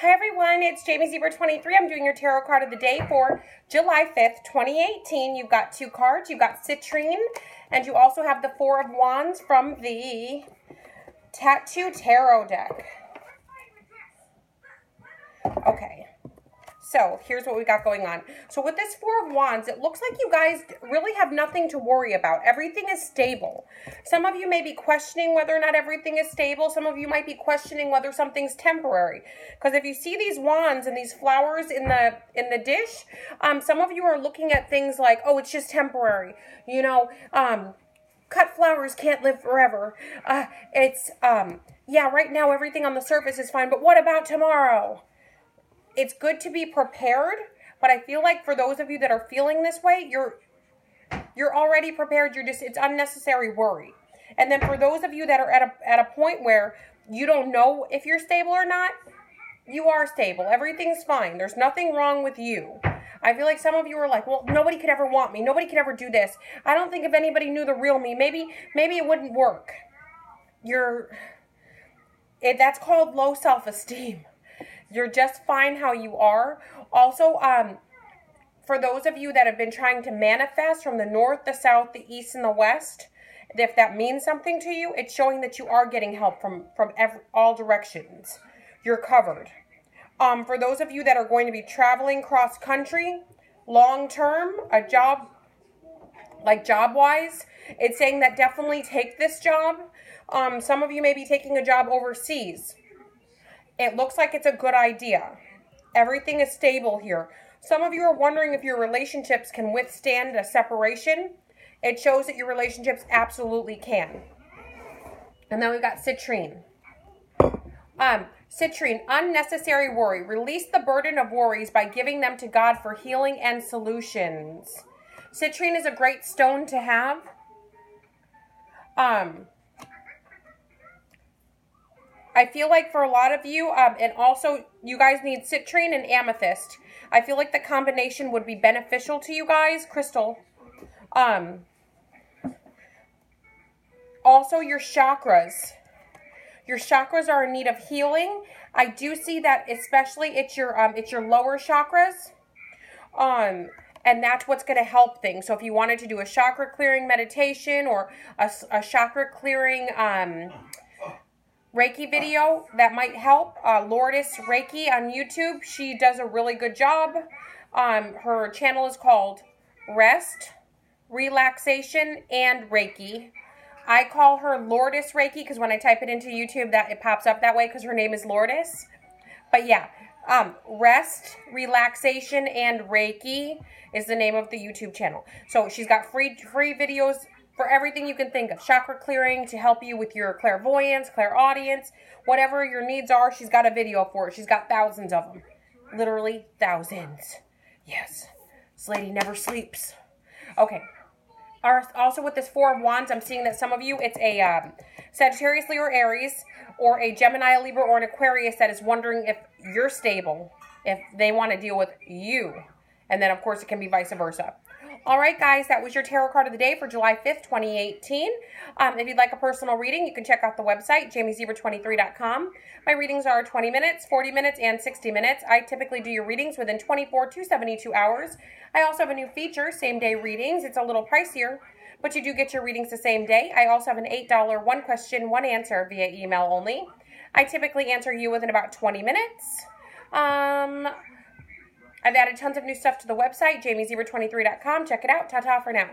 Hi everyone, it's Jamie Zebra 23. I'm doing your tarot card of the day for July 5th, 2018. You've got two cards. You've got Citrine, and you also have the Four of Wands from the Tattoo Tarot deck. Okay. So here's what we got going on. So with this Four of Wands, it looks like you guys really have nothing to worry about. Everything is stable. Some of you may be questioning whether or not everything is stable. Some of you might be questioning whether something's temporary. Because if you see these wands and these flowers in the in the dish, um, some of you are looking at things like, oh, it's just temporary. You know, um, cut flowers can't live forever. Uh, it's um, yeah, right now everything on the surface is fine, but what about tomorrow? It's good to be prepared, but I feel like for those of you that are feeling this way, you're you're already prepared. You're just it's unnecessary worry. And then for those of you that are at a at a point where you don't know if you're stable or not, you are stable. Everything's fine. There's nothing wrong with you. I feel like some of you are like, well, nobody could ever want me. Nobody could ever do this. I don't think if anybody knew the real me, maybe maybe it wouldn't work. You're it, that's called low self-esteem. You're just fine how you are. Also, um, for those of you that have been trying to manifest from the north, the south, the east, and the west, if that means something to you, it's showing that you are getting help from from every, all directions. You're covered. Um, for those of you that are going to be traveling cross country, long term, a job like job wise, it's saying that definitely take this job. Um, some of you may be taking a job overseas. It looks like it's a good idea. Everything is stable here. Some of you are wondering if your relationships can withstand a separation. It shows that your relationships absolutely can. And then we've got citrine. Um, citrine, unnecessary worry. Release the burden of worries by giving them to God for healing and solutions. Citrine is a great stone to have. Um, I feel like for a lot of you, um, and also you guys need citrine and amethyst. I feel like the combination would be beneficial to you guys. Crystal. Um, also, your chakras. Your chakras are in need of healing. I do see that especially it's your um, it's your lower chakras. Um, and that's what's going to help things. So if you wanted to do a chakra clearing meditation or a, a chakra clearing um, Reiki video that might help. Uh, Lourdes Reiki on YouTube. She does a really good job. Um, her channel is called Rest, Relaxation, and Reiki. I call her Lourdes Reiki because when I type it into YouTube, that it pops up that way because her name is Lourdes. But yeah, um, Rest, Relaxation, and Reiki is the name of the YouTube channel. So she's got free free videos for everything you can think of chakra clearing to help you with your clairvoyance, clairaudience, whatever your needs are. She's got a video for it. She's got thousands of them. Literally thousands. Yes. This lady never sleeps. Okay. Also, with this Four of Wands, I'm seeing that some of you, it's a um, Sagittarius, Leo, Aries, or a Gemini, Libra, or an Aquarius that is wondering if you're stable, if they want to deal with you. And then, of course, it can be vice versa. All right, guys, that was your tarot card of the day for July 5th, 2018. Um, if you'd like a personal reading, you can check out the website, jamiezebra23.com. My readings are 20 minutes, 40 minutes, and 60 minutes. I typically do your readings within 24 to 72 hours. I also have a new feature, same day readings. It's a little pricier, but you do get your readings the same day. I also have an $8 one question, one answer via email only. I typically answer you within about 20 minutes. Um, I've added tons of new stuff to the website, jamiezebra23.com. Check it out. Ta ta for now.